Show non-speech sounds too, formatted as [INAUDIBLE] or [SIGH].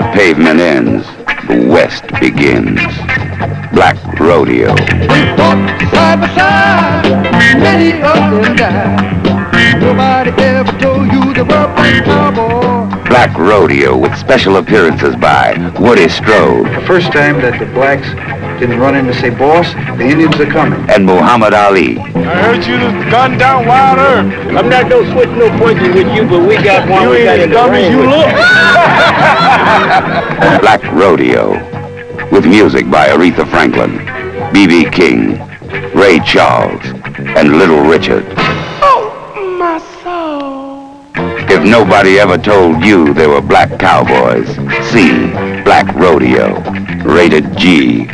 the pavement ends, the West begins. Black Rodeo. We fought side by side, many of them died. Nobody ever told you they were black cowboy. Black Rodeo with special appearances by Woody Strode The first time that the blacks didn't run in to say, boss, the Indians are coming. and Muhammad Ali. I heard you just gunned down Wild Earth. I'm not no switch, no pointing with you, but we got one. You we got ain't in as dumb as you with look. [LAUGHS] Black Rodeo with music by Aretha Franklin, B.B. King, Ray Charles, and Little Richard. Oh, my soul. If nobody ever told you they were black cowboys, see Black Rodeo. Rated G.